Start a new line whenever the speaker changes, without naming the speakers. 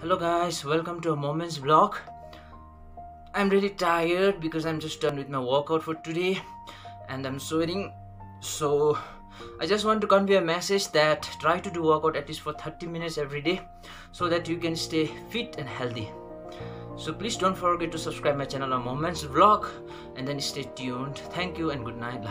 Hello guys, welcome to a Momentz vlog. I'm really tired because I'm just done with my workout for today and I'm sweating. So I just want to convey a message that try to do workout at least for 30 minutes every day so that you can stay fit and healthy. So please don't forget to subscribe my channel on Momentz vlog and then stay tuned. Thank you and good night.